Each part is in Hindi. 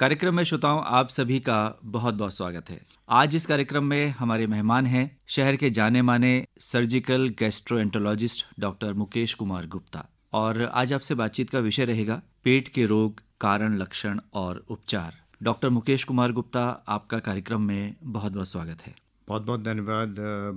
कार्यक्रम में श्रोताओं, आप सभी का बहुत बहुत स्वागत है। आज इस कार्यक्रम में हमारे मेहमान हैं, शहर के जाने माने surgical gastroenterologist doctor Mukesh Kumar Gupta. और आज आपसे बातचीत का विषय रहेगा, पेट के रोग, कारण, लक्षण और उपचार। डॉक्टर मुकेश कुमार गुप्ता, आपका कार्यक्रम में बहुत बहुत स्वागत है। बहुत बहुत धन्यवाद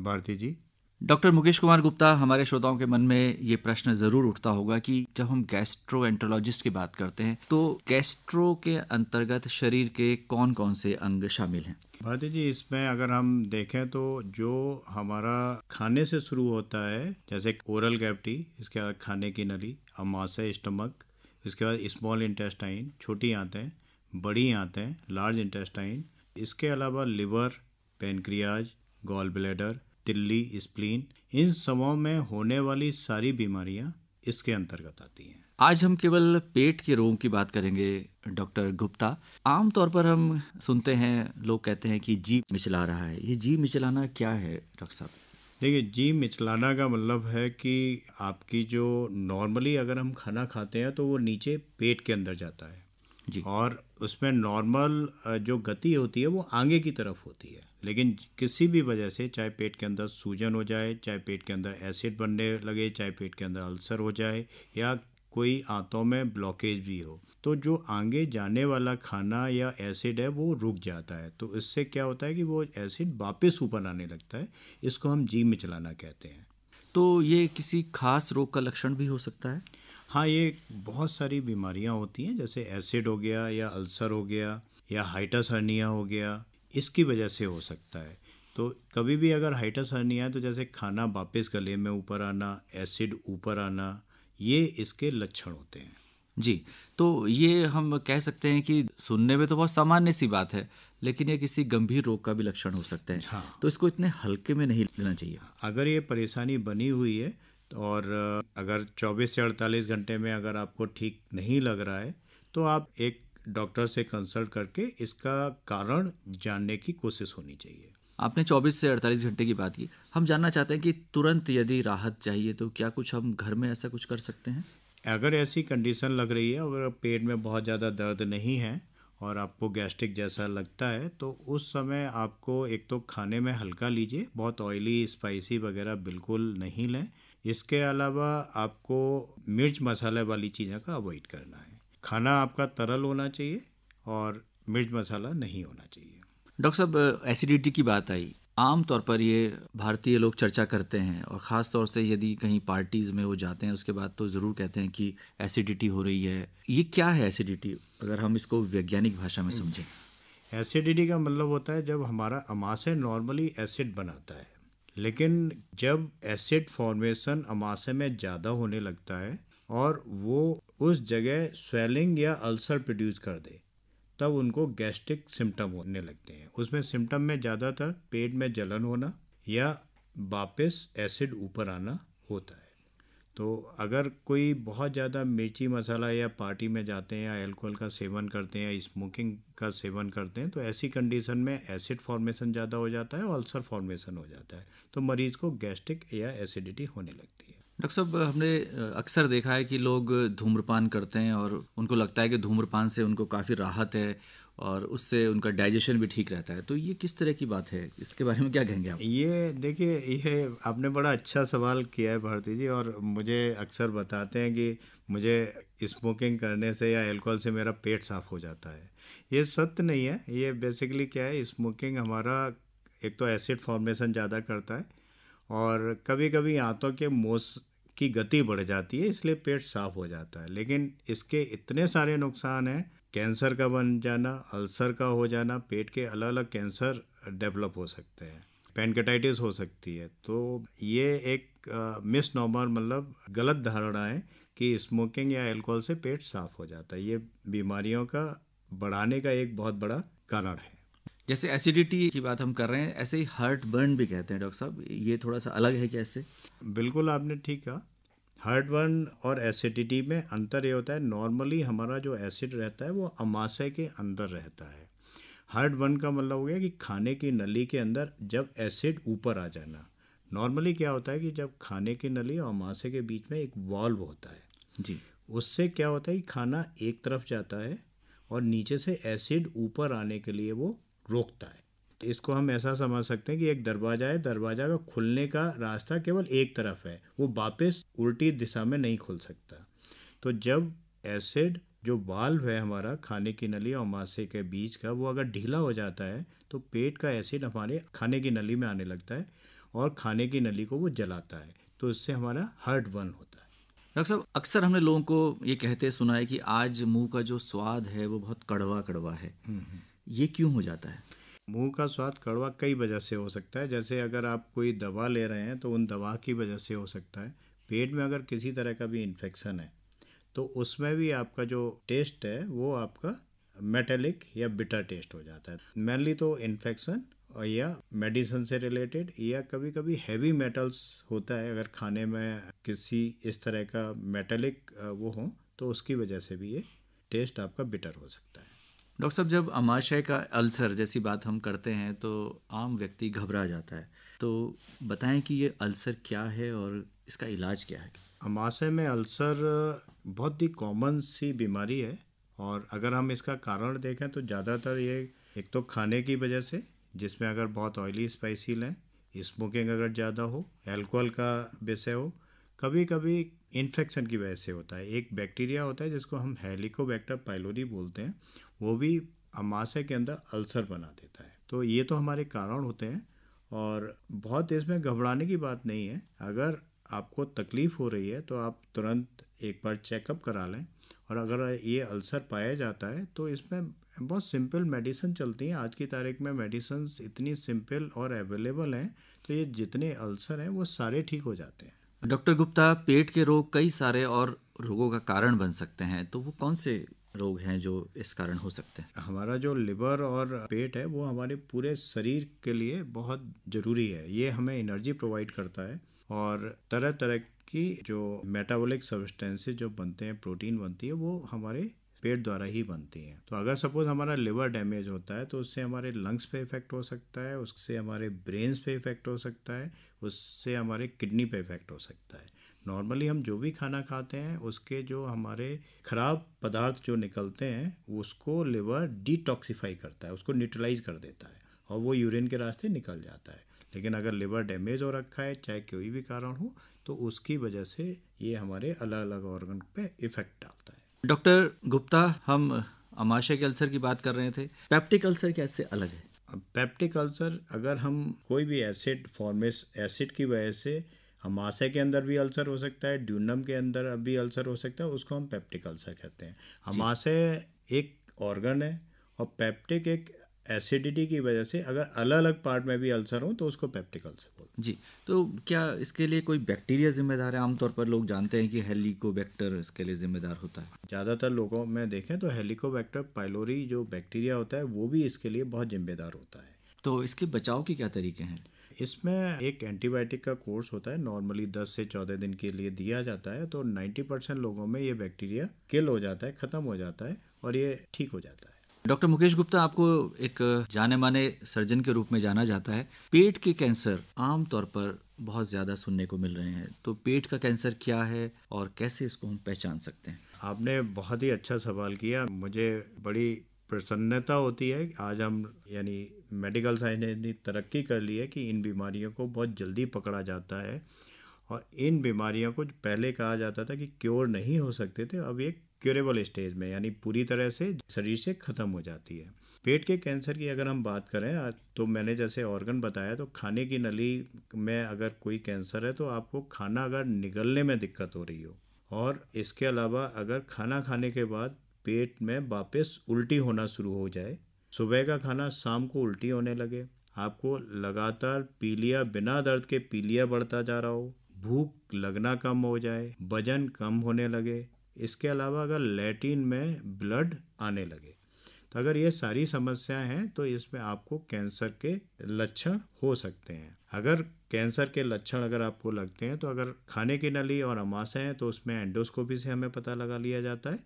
भारती जी। डॉक्टर मुकेश कुमार गुप्ता, हमारे श्रोताओं के मन में ये प्रश्न ज़रूर उठता होगा कि जब हम गैस्ट्रोएंटोलॉजिस्ट की बात करते हैं तो गैस्ट्रो के अंतर्गत शरीर के कौन कौन से अंग शामिल हैं? भारती जी, इसमें अगर हम देखें तो जो हमारा खाने से शुरू होता है, जैसे ओरल कैविटी इसके बाद खाने की नली, अमाशय स्टमक इसके बाद स्मॉल इंटेस्टाइन छोटी आंतें, बड़ी आंतें लार्ज इंटेस्टाइन इसके अलावा लिवर पेनक्रियाज गॉल ब्लैडर तिल्ली स्प्लीन इन समूह में होने वाली सारी बीमारियाँ इसके अंतर्गत आती हैं। आज हम केवल पेट के रोग की बात करेंगे डॉक्टर गुप्ता। आमतौर पर हम सुनते हैं लोग कहते हैं कि जी मिचला रहा है। ये जी मिचलाना क्या है डॉक्टर साहब? देखिए जी मिचलाना का मतलब है कि आपकी जो नॉर्मली अगर हम खाना खाते हैं तो वो नीचे पेट के अंदर जाता है। जी। और उसमें नॉर्मल जो गति होती है वो आगे की तरफ़ होती है। लेकिन किसी भी वजह से चाहे पेट के अंदर सूजन हो जाए चाहे पेट के अंदर एसिड बनने लगे चाहे पेट के अंदर अल्सर हो जाए या कोई आंतों में ब्लॉकेज भी हो तो जो आगे जाने वाला खाना या एसिड है वो रुक जाता है। तो इससे क्या होता है कि वो एसिड वापस ऊपर आने लगता है। इसको हम जी में चलाना कहते हैं। तो ये किसी खास रोग का लक्षण भी हो सकता है? हाँ ये बहुत सारी बीमारियाँ होती हैं जैसे एसिड हो गया या अल्सर हो गया या हाइटस हर्निया हो गया इसकी वजह से हो सकता है। तो कभी भी अगर हाइटस हर्निया है तो जैसे खाना वापस गले में ऊपर आना एसिड ऊपर आना ये इसके लक्षण होते हैं। जी तो ये हम कह सकते हैं कि सुनने में तो बहुत सामान्य सी बात है लेकिन ये किसी गंभीर रोग का भी लक्षण हो सकता है। हाँ। तो इसको इतने हल्के में नहीं लेना चाहिए। अगर ये परेशानी बनी हुई है और अगर 24 से 48 घंटे में अगर आपको ठीक नहीं लग रहा है तो आप एक डॉक्टर से कंसल्ट करके इसका कारण जानने की कोशिश होनी चाहिए। आपने 24 से 48 घंटे की बात की। हम जानना चाहते हैं कि तुरंत यदि राहत चाहिए तो क्या कुछ हम घर में ऐसा कुछ कर सकते हैं? अगर ऐसी कंडीशन लग रही है अगर पेट में बहुत ज़्यादा दर्द नहीं है और आपको गैस्ट्रिक जैसा लगता है तो उस समय आपको एक तो खाने में हल्का लीजिए बहुत ऑयली स्पाइसी वगैरह बिल्कुल नहीं लें। इसके अलावा आपको मिर्च मसाले वाली चीज़ों का अवॉइड करना है। खाना आपका तरल होना चाहिए और मिर्च मसाला नहीं होना चाहिए। डॉक्टर साहब एसिडिटी की बात आई। आम तौर पर ये भारतीय लोग चर्चा करते हैं और ख़ास तौर से यदि कहीं पार्टीज़ में वो जाते हैं उसके बाद तो ज़रूर कहते हैं कि एसिडिटी हो रही है। ये क्या है एसिडिटी अगर हम इसको वैज्ञानिक भाषा में समझें। एसिडिटी का मतलब होता है जब हमारा अमाशय नॉर्मली एसिड बनाता है। लेकिन जब एसिड फॉर्मेशन अमाशय में ज़्यादा होने लगता है और वो उस जगह स्वेलिंग या अल्सर प्रोड्यूस कर दे, तब उनको गैस्ट्रिक सिम्टम होने लगते हैं। उसमें सिम्टम में ज़्यादातर पेट में जलन होना या वापस एसिड ऊपर आना होता है। तो अगर कोई बहुत ज़्यादा मिर्ची मसाला या पार्टी में जाते हैं या एल्कोहल का सेवन करते हैं या स्मोकिंग का सेवन करते हैं तो ऐसी कंडीशन में एसिड फॉर्मेशन ज़्यादा हो जाता है और अल्सर फॉर्मेशन हो जाता है। तो मरीज़ को गैस्ट्रिक या एसिडिटी होने लगती है। डॉक्टर साहब, हमने अक्सर देखा है कि लोग धूम्रपान करते हैं और उनको लगता है कि धूम्रपान से उनको काफ़ी राहत है और उससे उनका डाइजेशन भी ठीक रहता है। तो ये किस तरह की बात है? इसके बारे में क्या कहेंगे आप? ये देखिए, ये आपने बड़ा अच्छा सवाल किया है भारती जी और मुझे अक्सर बताते हैं कि मुझे स्मोकिंग करने से या अल्कोहल से मेरा पेट साफ़ हो जाता है। ये सत्य नहीं है। ये बेसिकली क्या है, स्मोकिंग हमारा एक तो एसिड फॉर्मेशन ज़्यादा करता है और कभी कभी आंतों के मोस की गति बढ़ जाती है, इसलिए पेट साफ़ हो जाता है। लेकिन इसके इतने सारे नुकसान हैं, कैंसर का बन जाना, अल्सर का हो जाना, पेट के अलग अलग कैंसर डेवलप हो सकते हैं, पेनकेटाइटिस हो सकती है। तो ये एक मिस नॉर्मल मतलब गलत धारणा है कि स्मोकिंग या अल्कोहल से पेट साफ़ हो जाता है। ये बीमारियों का बढ़ाने का एक बहुत बड़ा कारण है। जैसे एसिडिटी की बात हम कर रहे हैं ऐसे ही हार्ट बर्न भी कहते हैं डॉक्टर साहब। ये थोड़ा सा अलग है कैसे बिल्कुल आपने ठीक कहा। हार्ट बर्न और एसिडिटी में अंतर ये होता है नॉर्मली हमारा जो एसिड रहता है वो अमाशय के अंदर रहता है। हार्ट बर्न का मतलब हो गया कि खाने की नली के अंदर जब एसिड ऊपर आ जाना। नॉर्मली क्या होता है कि जब खाने की नली और अमाशय के बीच में एक वॉल्व होता है जी। उससे क्या होता है कि खाना एक तरफ़ जाता है और नीचे से एसिड ऊपर आने के लिए वो रोकता है। तो इसको हम ऐसा समझ सकते हैं कि एक दरवाज़ा है दरवाज़ा का खुलने का रास्ता केवल एक तरफ़ है वो वापस उल्टी दिशा में नहीं खुल सकता। तो जब एसिड जो वाल्व है हमारा खाने की नली और मासे के बीच का वो अगर ढीला हो जाता है तो पेट का एसिड हमारे खाने की नली में आने लगता है और खाने की नली को वो जलाता है। तो इससे हमारा हार्ट बर्न होता है। डॉक्टर साहब अक्सर हमने लोगों को ये कहते सुना है कि आज मुँह का जो स्वाद है वो बहुत कड़वा कड़वा है ये क्यों हो जाता है? मुँह का स्वाद कड़वा कई वजह से हो सकता है। जैसे अगर आप कोई दवा ले रहे हैं तो उन दवा की वजह से हो सकता है। पेट में अगर किसी तरह का भी इन्फेक्शन है तो उसमें भी आपका जो टेस्ट है, वो आपका मेटेलिक या बिटर टेस्ट हो जाता है। मेनली तो इन्फेक्शन या मेडिसिन से रिलेटेड या कभी कभी हैवी मेटल्स होता है। अगर खाने में किसी इस तरह का मेटेलिक वो हो तो उसकी वजह से भी ये टेस्ट आपका बिटर हो सकता है। डॉक्टर साहब, जब अमाशय का अल्सर जैसी बात हम करते हैं तो आम व्यक्ति घबरा जाता है। तो बताएँ कि ये अल्सर क्या है और इसका इलाज क्या है? अमाशय में अल्सर बहुत ही कॉमन सी बीमारी है और अगर हम इसका कारण देखें तो ज़्यादातर ये एक तो खाने की वजह से, जिसमें अगर बहुत ऑयली स्पाइसी लें स्मोकिंग अगर ज़्यादा हो एल्कोहल का विषय हो कभी कभी इन्फेक्शन की वजह से होता है। एक बैक्टीरिया होता है जिसको हम हेलिकोबैक्टर पाइलोरी बोलते हैं। वो भी अमाशय के अंदर अल्सर बना देता है। तो ये तो हमारे कारण होते हैं और बहुत इसमें घबराने की बात नहीं है। अगर आपको तकलीफ़ हो रही है तो आप तुरंत एक बार चेकअप करा लें और अगर ये अल्सर पाया जाता है तो इसमें बहुत सिंपल मेडिसिन चलती हैं। आज की तारीख में मेडिसिन इतनी सिंपल और अवेलेबल हैं तो ये जितने अल्सर हैं वो सारे ठीक हो जाते हैं। डॉक्टर गुप्ता, पेट के रोग कई सारे और रोगों का कारण बन सकते हैं तो वो कौन से रोग हैं जो इस कारण हो सकते हैं। हमारा जो लिवर और पेट है, वो हमारे पूरे शरीर के लिए बहुत ज़रूरी है। ये हमें एनर्जी प्रोवाइड करता है और तरह तरह की जो मेटाबॉलिक सब्सटेंसेस जो बनते हैं, प्रोटीन बनती है, वो हमारे पेट द्वारा ही बनती हैं। तो अगर सपोज़ हमारा लिवर डैमेज होता है तो उससे हमारे लंग्स पे इफ़ेक्ट हो सकता है, उससे हमारे ब्रेन्स पे इफ़ेक्ट हो सकता है, उससे हमारे किडनी पे इफ़ेक्ट हो सकता है। नॉर्मली हम जो भी खाना खाते हैं उसके जो हमारे ख़राब पदार्थ जो निकलते हैं उसको लिवर डिटॉक्सीफाई करता है उसको न्यूट्रलाइज कर देता है और वो यूरिन के रास्ते निकल जाता है। लेकिन अगर लिवर डैमेज हो रखा है चाहे कोई भी कारण हो तो उसकी वजह से ये हमारे अलग अलग ऑर्गन पे इफ़ेक्ट डालता है। डॉक्टर गुप्ता हम अमाशय के अल्सर की बात कर रहे थे। पैप्टिक अल्सर कैसे अलग है? पैप्टिक अल्सर अगर हम कोई भी एसिड फॉर्मेस एसिड की वजह से हमाशय के अंदर भी अल्सर हो सकता है ड्यूनम के अंदर भी अल्सर हो सकता है उसको हम पेप्टिक अल्सर कहते हैं। हमासे एक ऑर्गन है और पेप्टिक एक एसिडिटी की वजह से अगर अलग अलग पार्ट में भी अल्सर हो तो उसको पेप्टिक अल्सर बोलते हैं। जी तो क्या इसके लिए कोई बैक्टीरिया जिम्मेदार है? आमतौर पर लोग जानते हैं कि हेलिकोबैक्टर इसके लिए जिम्मेदार होता है। ज़्यादातर लोगों में देखें तो हेलिकोबैक्टर पाइलोरी जो बैक्टीरिया होता है वो भी इसके लिए बहुत जिम्मेदार होता है। तो इसके बचाव के क्या तरीके हैं? इसमें एक एंटीबायोटिक का कोर्स होता है नॉर्मली 10 से 14 दिन के लिए दिया जाता है तो 90 परसेंट लोगों में ये बैक्टीरिया किल हो जाता है ख़त्म हो जाता है और ये ठीक हो जाता है। डॉक्टर मुकेश गुप्ता आपको एक जाने माने सर्जन के रूप में जाना जाता है। पेट के कैंसर आमतौर पर बहुत ज़्यादा सुनने को मिल रहे हैं तो पेट का कैंसर क्या है और कैसे इसको हम पहचान सकते हैं? आपने बहुत ही अच्छा सवाल किया। मुझे बड़ी प्रसन्नता होती है। आज हम यानी मेडिकल साइंस ने इतनी तरक्की कर ली है कि इन बीमारियों को बहुत जल्दी पकड़ा जाता है। और इन बीमारियों को पहले कहा जाता था कि क्योर नहीं हो सकते थे, अब एक क्योरेबल स्टेज में, यानी पूरी तरह से शरीर से ख़त्म हो जाती है। पेट के कैंसर की अगर हम बात करें तो मैंने जैसे ऑर्गन बताया तो खाने की नली में अगर कोई कैंसर है तो आपको खाना अगर निगलने में दिक्कत हो रही हो, और इसके अलावा अगर खाना खाने के बाद पेट में वापस उल्टी होना शुरू हो जाए सुबह का खाना शाम को उल्टी होने लगे। आपको लगातार पीलिया, बिना दर्द के पीलिया बढ़ता जा रहा हो। भूख लगना कम हो जाए, वज़न कम होने लगे। इसके अलावा अगर लेटिन में ब्लड आने लगे तो अगर ये सारी समस्याएँ हैं तो इसमें आपको कैंसर के लक्षण हो सकते हैं। अगर कैंसर के लक्षण अगर आपको लगते हैं तो अगर खाने की नली और अमाशय हैं तो उसमें एंडोस्कोपी से हमें पता लगा लिया जाता है।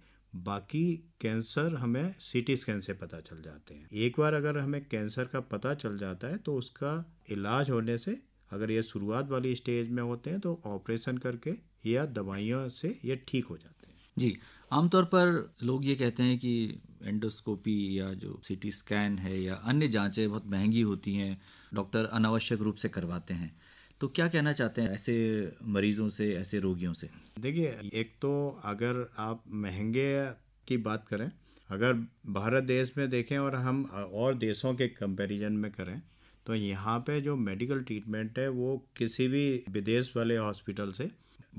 बाकी कैंसर हमें सीटी स्कैन से पता चल जाते हैं। एक बार अगर हमें कैंसर का पता चल जाता है तो उसका इलाज होने से अगर ये शुरुआत वाली स्टेज में होते हैं तो ऑपरेशन करके या दवाइयों से ये ठीक हो जाते हैं। जी, आमतौर पर लोग ये कहते हैं कि एंडोस्कोपी या जो सीटी स्कैन है या अन्य जांचें बहुत महँगी होती हैं, डॉक्टर अनावश्यक रूप से करवाते हैं। तो क्या कहना चाहते हैं ऐसे मरीजों से, ऐसे रोगियों से? देखिए, एक तो अगर आप महँगे की बात करें, अगर भारत देश में देखें और हम और देशों के कंपैरिजन में करें तो यहाँ पे जो मेडिकल ट्रीटमेंट है, वो किसी भी विदेश वाले हॉस्पिटल से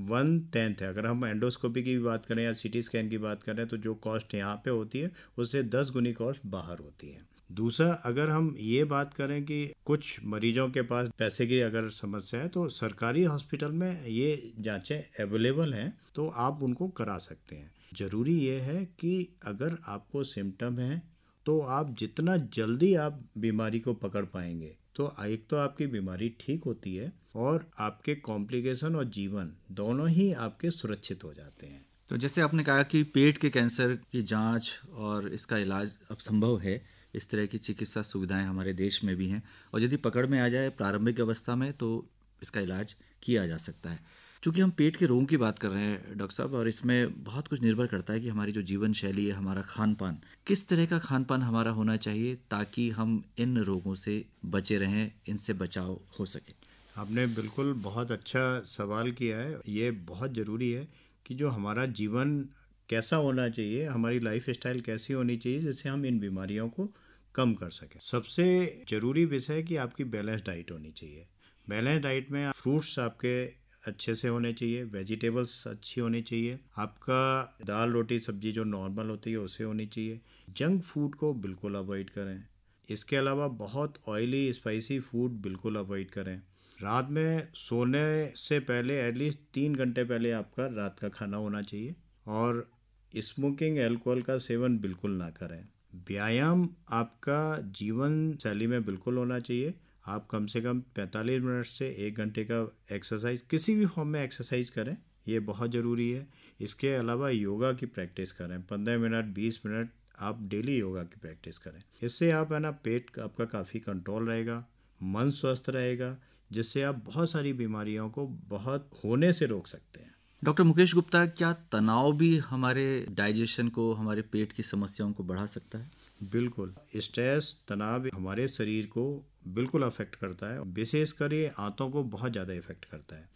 वन टेंथ है। अगर हम एंडोस्कोपी की भी बात करें या सीटी स्कैन की बात करें तो जो कॉस्ट यहाँ पे होती है, उससे दस गुनी कॉस्ट बाहर होती है। दूसरा, अगर हम ये बात करें कि कुछ मरीजों के पास पैसे की अगर समस्या है तो सरकारी हॉस्पिटल में ये जांचें अवेलेबल हैं तो आप उनको करा सकते हैं। ज़रूरी ये है कि अगर आपको सिम्टम है तो आप जितना जल्दी आप बीमारी को पकड़ पाएँगे तो एक तो आपकी बीमारी ठीक होती है और आपके कॉम्प्लिकेशन और जीवन दोनों ही आपके सुरक्षित हो जाते हैं। तो जैसे आपने कहा कि पेट के कैंसर की जाँच और इसका इलाज अब संभव है इस तरह की चिकित्सा सुविधाएँ हमारे देश में भी हैं। और यदि पकड़ में आ जाए प्रारंभिक अवस्था में तो इसका इलाज किया जा सकता है। चूँकि हम पेट के रोगों की बात कर रहे हैं, डॉक्टर साहब, और इसमें बहुत कुछ निर्भर करता है कि हमारी जो जीवन शैली है, हमारा खान पान किस तरह का खान पान हमारा होना चाहिए ताकि हम इन रोगों से बचे रहें, इनसे बचाव हो सके। आपने बिल्कुल बहुत अच्छा सवाल किया है। ये बहुत ज़रूरी है कि जो हमारा जीवन कैसा होना चाहिए, हमारी लाइफ स्टाइल कैसी होनी चाहिए, जिससे हम इन बीमारियों को कम कर सकें। सबसे ज़रूरी विषय है कि आपकी बैलेंस डाइट होनी चाहिए। बैलेंस डाइट में फ्रूट्स आपके अच्छे से होने चाहिए वेजिटेबल्स अच्छी होनी चाहिए, आपका दाल, रोटी, सब्ज़ी जो नॉर्मल होती है, उसे होनी चाहिए। जंक फ़ूड को बिल्कुल अवॉइड करें। इसके अलावा बहुत ऑयली स्पाइसी फ़ूड बिल्कुल अवॉइड करें। रात में सोने से पहले एटलीस्ट तीन घंटे पहले आपका रात का खाना होना चाहिए। और स्मोकिंग एल्कोहल का सेवन बिल्कुल ना करें। व्यायाम आपका जीवन शैली में बिल्कुल होना चाहिए। आप कम से कम 45 मिनट से एक घंटे का एक्सरसाइज किसी भी फॉर्म में एक्सरसाइज करें, ये बहुत ज़रूरी है। इसके अलावा योगा की प्रैक्टिस करें। पंद्रह मिनट, बीस मिनट आप डेली योगा की प्रैक्टिस करें। इससे आप, है ना, पेट आपका काफ़ी कंट्रोल रहेगा, मन स्वस्थ रहेगा, जिससे आप बहुत सारी बीमारियों को बहुत होने से रोक सकते हैं। डॉक्टर मुकेश गुप्ता, क्या तनाव भी हमारे डाइजेशन को, हमारे पेट की समस्याओं को बढ़ा सकता है? बिल्कुल। स्ट्रेस, तनाव हमारे शरीर को बिल्कुल अफेक्ट करता है विशेषकर ये आंतों को बहुत ज़्यादा इफ़ेक्ट करता है।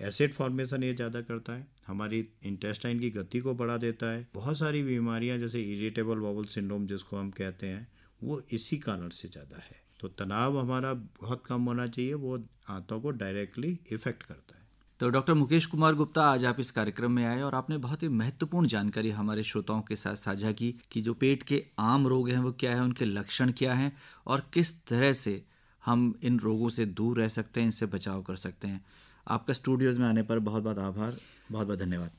एसिड फॉर्मेशन ये ज़्यादा करता है, हमारी इंटेस्टाइन की गति को बढ़ा देता है। बहुत सारी बीमारियाँ, जैसे इरिटेबल वावल सिंड्रोम जिसको हम कहते हैं, वो इसी कारण से ज़्यादा है। तो तनाव हमारा बहुत कम होना चाहिए, वो आंतों को डायरेक्टली इफ़ेक्ट करता है। तो डॉक्टर मुकेश कुमार गुप्ता आज आप इस कार्यक्रम में आए और आपने बहुत ही महत्वपूर्ण जानकारी हमारे श्रोताओं के साथ साझा की कि जो पेट के आम रोग हैं, वो क्या है, उनके लक्षण क्या हैं और किस तरह से हम इन रोगों से दूर रह सकते हैं, इनसे बचाव कर सकते हैं। आपका स्टूडियोज़ में आने पर बहुत बहुत आभार बहुत बहुत धन्यवाद।